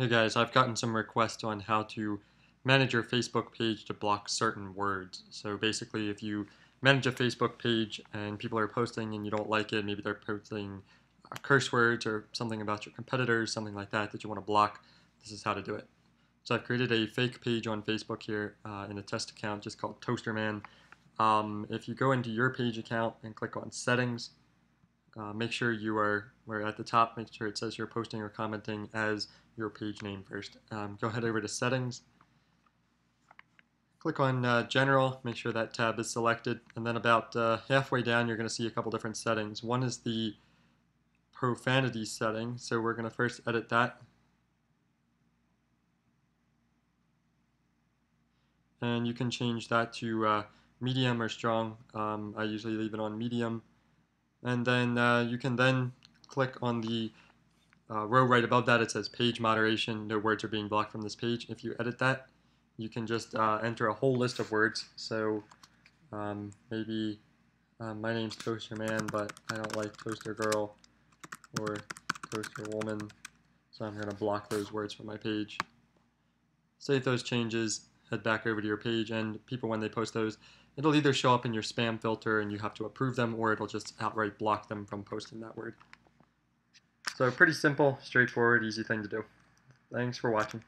Hey guys, I've gotten some requests on how to manage your Facebook page to block certain words. So basically, if you manage a Facebook page and people are posting and you don't like it, maybe they're posting uh, curse words or something about your competitors, something like that that you want to block, this is how to do it. So I've created a fake page on Facebook here uh, in a test account just called Toasterman. Um, if you go into your page account and click on settings, uh, make sure you are, where at the top, make sure it says you're posting or commenting as your page name first. Um, go ahead over to settings, click on uh, general, make sure that tab is selected, and then about uh, halfway down you're going to see a couple different settings. One is the profanity setting, so we're going to first edit that. And you can change that to uh, medium or strong. Um, I usually leave it on medium and then uh, you can then click on the uh, row right above that. It says page moderation no words are being blocked from this page. If you edit that you can just uh, enter a whole list of words. So um, maybe uh, my name's toaster man but I don't like toaster girl or toaster woman. So I'm going to block those words from my page. Save those changes head back over to your page and people when they post those it'll either show up in your spam filter and you have to approve them or it'll just outright block them from posting that word. So pretty simple, straightforward, easy thing to do. Thanks for watching.